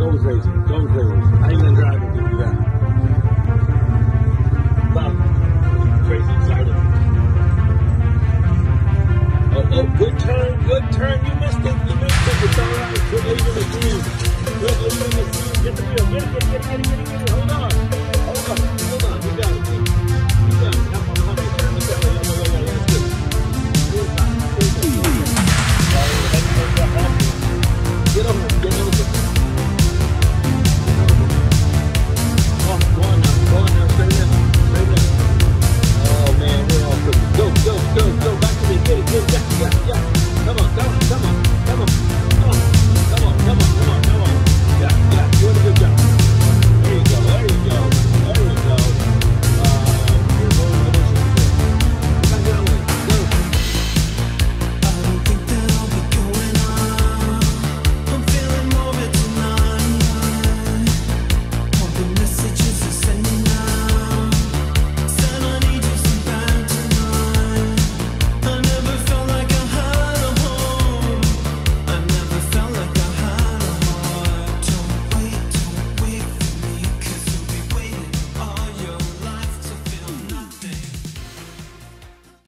Don't go crazy. Don't raise. I even drive it if you got it. Bob, crazy excited. Oh, oh, good turn, good turn. You missed it. You missed it. It's all right. Good leaving the green. Good leaving the green. Get the wheel. Get it, get it, get it, get it, get it. Get it.